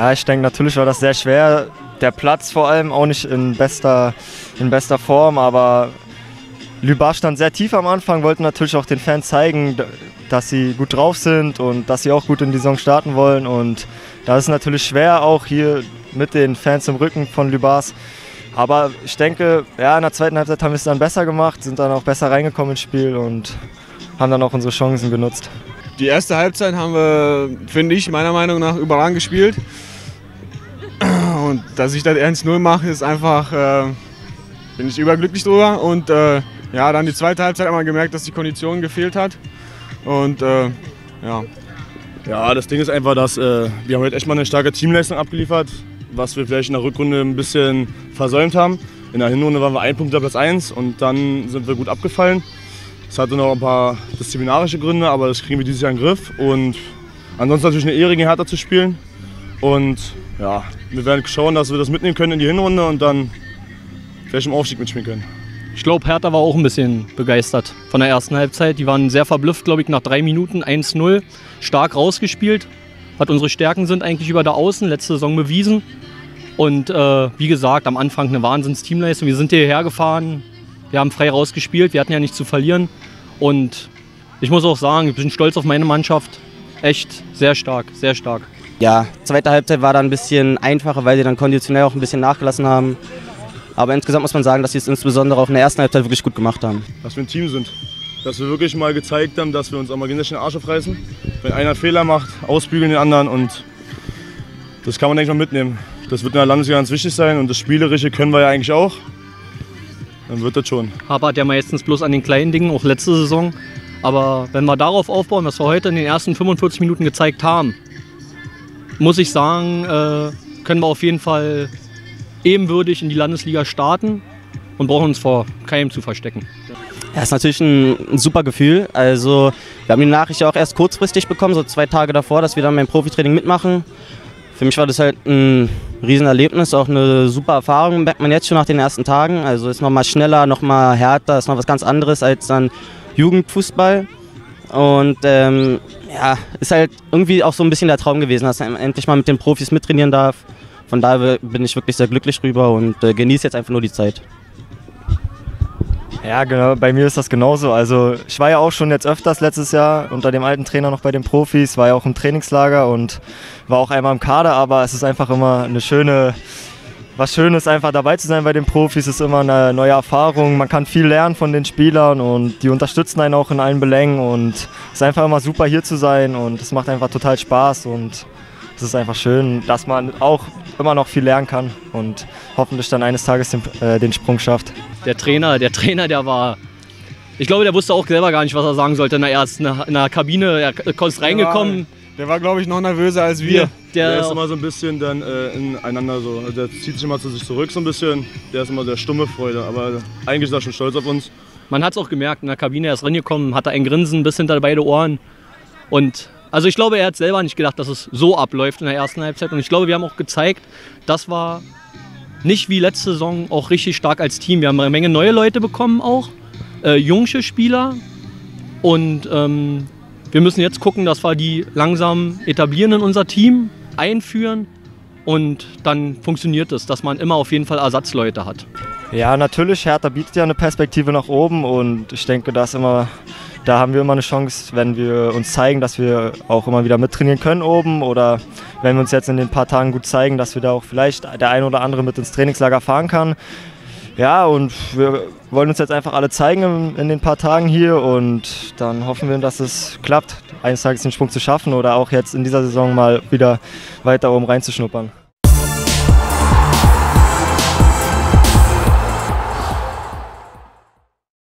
Ja, ich denke, natürlich war das sehr schwer. Der Platz vor allem auch nicht in bester, in bester Form, aber Lübars stand sehr tief am Anfang, wollten natürlich auch den Fans zeigen, dass sie gut drauf sind und dass sie auch gut in die Saison starten wollen. Und da ist es natürlich schwer, auch hier mit den Fans im Rücken von Lübars. Aber ich denke, ja, in der zweiten Halbzeit haben wir es dann besser gemacht, sind dann auch besser reingekommen ins Spiel und haben dann auch unsere Chancen genutzt. Die erste Halbzeit haben wir, finde ich, meiner Meinung nach überragend gespielt. Und dass ich das 1-0 mache, ist einfach, äh, bin ich überglücklich drüber. Und äh, ja, dann die zweite Halbzeit haben gemerkt, dass die Kondition gefehlt hat. Und äh, ja. Ja, das Ding ist einfach, dass äh, wir heute echt mal eine starke Teamleistung abgeliefert, was wir vielleicht in der Rückrunde ein bisschen versäumt haben. In der Hinrunde waren wir ein Punkt auf Platz 1 und dann sind wir gut abgefallen. Es hatte noch ein paar disziplinarische Gründe, aber das kriegen wir dieses Jahr in den Griff. Und ansonsten natürlich eine Ehre, gegen Hertha zu spielen. Und ja, wir werden schauen, dass wir das mitnehmen können in die Hinrunde und dann vielleicht im Aufstieg mitspielen können. Ich glaube, Hertha war auch ein bisschen begeistert von der ersten Halbzeit. Die waren sehr verblüfft, glaube ich, nach drei Minuten 1-0. Stark rausgespielt. Was unsere Stärken sind eigentlich über der Außen, letzte Saison bewiesen. Und äh, wie gesagt, am Anfang eine Wahnsinns-Teamleistung. Wir sind hierher gefahren, wir haben frei rausgespielt, wir hatten ja nichts zu verlieren. Und ich muss auch sagen, ich bin stolz auf meine Mannschaft. Echt sehr stark, sehr stark. Ja, zweite Halbzeit war dann ein bisschen einfacher, weil sie dann konditionell auch ein bisschen nachgelassen haben. Aber insgesamt muss man sagen, dass sie es insbesondere auch in der ersten Halbzeit wirklich gut gemacht haben. Dass wir ein Team sind. Dass wir wirklich mal gezeigt haben, dass wir uns auch mal nicht den Arsch aufreißen. Wenn einer Fehler macht, ausbügeln den anderen und das kann man denke ich mal mitnehmen. Das wird in der Landesliga ganz wichtig sein und das Spielerische können wir ja eigentlich auch. Dann wird das schon. Hapert ja meistens bloß an den kleinen Dingen, auch letzte Saison. Aber wenn wir darauf aufbauen, was wir heute in den ersten 45 Minuten gezeigt haben, muss ich sagen, äh, können wir auf jeden Fall ebenwürdig in die Landesliga starten und brauchen uns vor keinem zu verstecken. Ja, ist natürlich ein, ein, super Gefühl. Also, wir haben die Nachricht ja auch erst kurzfristig bekommen, so zwei Tage davor, dass wir dann beim Profitraining mitmachen. Für mich war das halt ein Riesenerlebnis, auch eine super Erfahrung, merkt man jetzt schon nach den ersten Tagen. Also ist nochmal schneller, nochmal härter, ist noch was ganz anderes als dann Jugendfußball. Und ähm, ja, ist halt irgendwie auch so ein bisschen der Traum gewesen, dass man endlich mal mit den Profis mittrainieren darf. Von daher bin ich wirklich sehr glücklich drüber und äh, genieße jetzt einfach nur die Zeit. Ja, genau, bei mir ist das genauso. Also ich war ja auch schon jetzt öfters letztes Jahr unter dem alten Trainer noch bei den Profis, war ja auch im Trainingslager und war auch einmal im Kader, aber es ist einfach immer eine schöne, was Schönes, einfach dabei zu sein bei den Profis, ist immer eine neue Erfahrung. Man kann viel lernen von den Spielern und die unterstützen einen auch in allen Belängen und es ist einfach immer super hier zu sein und es macht einfach total Spaß und es ist einfach schön, dass man auch immer noch viel lernen kann und hoffentlich dann eines Tages den, äh, den Sprung schafft. Der Trainer, der Trainer, der war ich glaube, der wusste auch selber gar nicht, was er sagen sollte in der ersten in der Kabine. Er ist reingekommen. Der war, glaube ich, noch nervöser als wir. Der, der ist immer so ein bisschen dann äh, ineinander so. Also der zieht sich immer zu sich zurück so ein bisschen. Der ist immer sehr stumme Freude, aber eigentlich ist er schon stolz auf uns. Man hat es auch gemerkt, in der Kabine er ist reingekommen, hatte ein Grinsen bis hinter beide Ohren. Und also ich glaube, er hat selber nicht gedacht, dass es so abläuft in der ersten Halbzeit. Und ich glaube, wir haben auch gezeigt, das war nicht wie letzte Saison auch richtig stark als Team. Wir haben eine Menge neue Leute bekommen auch, äh, junge Spieler. Und ähm, wir müssen jetzt gucken, dass wir die langsam etablieren in unser Team, einführen und dann funktioniert es, dass man immer auf jeden Fall Ersatzleute hat. Ja, natürlich, Hertha bietet ja eine Perspektive nach oben und ich denke, dass immer da haben wir immer eine Chance, wenn wir uns zeigen, dass wir auch immer wieder mittrainieren können oben oder wenn wir uns jetzt in den paar Tagen gut zeigen, dass wir da auch vielleicht der ein oder andere mit ins Trainingslager fahren kann. Ja, und wir wollen uns jetzt einfach alle zeigen in, den paar Tagen hier und dann hoffen wir, dass es klappt, eines Tages den Sprung zu schaffen oder auch jetzt in dieser Saison mal wieder weiter oben reinzuschnuppern.